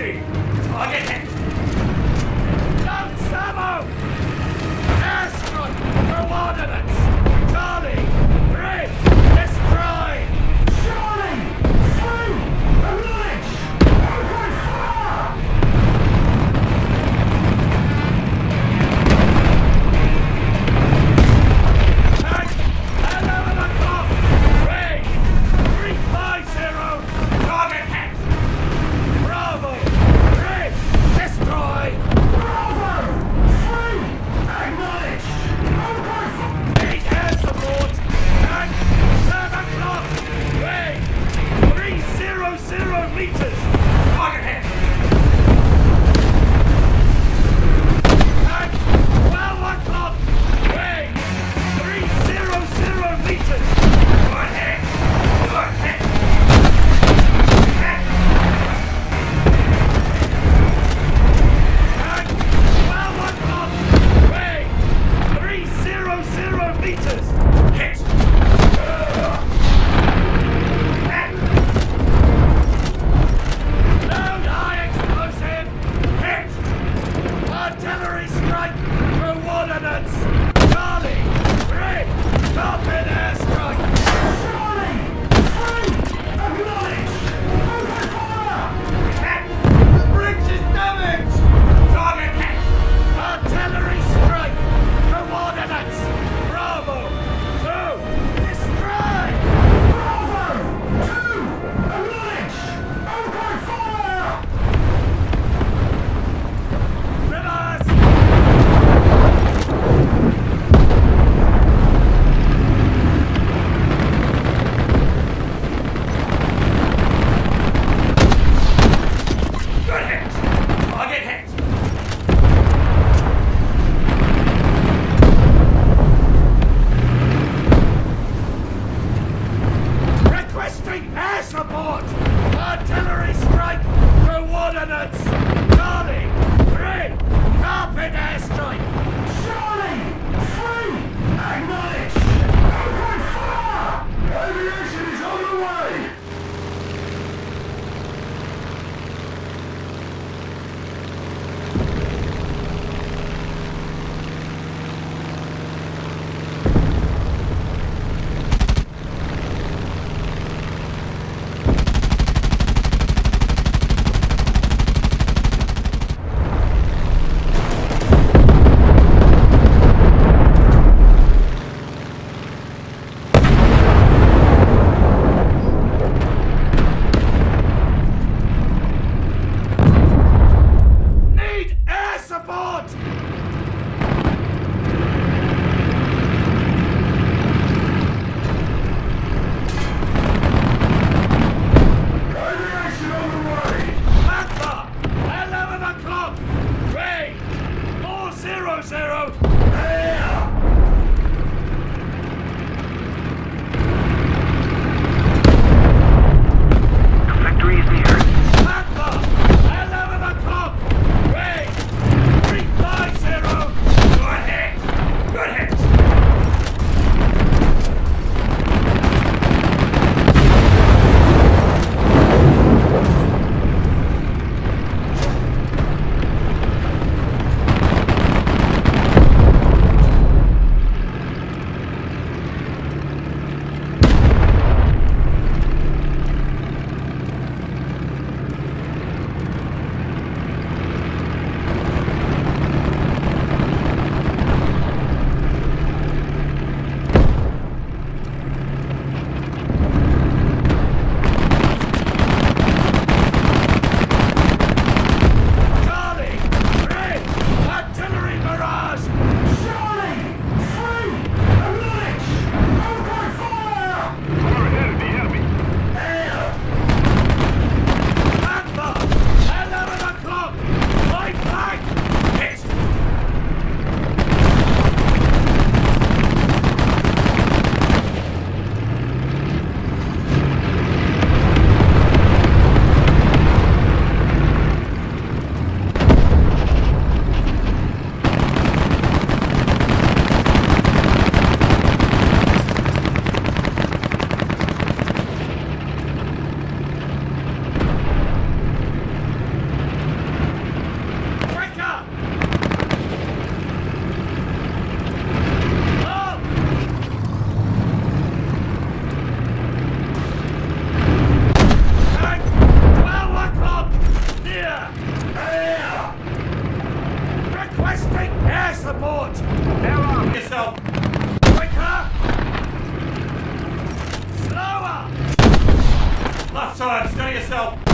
Ready! Target meters. Singapore! support! They're up! Yourself! Quicker! Slower! Left side, steady yourself!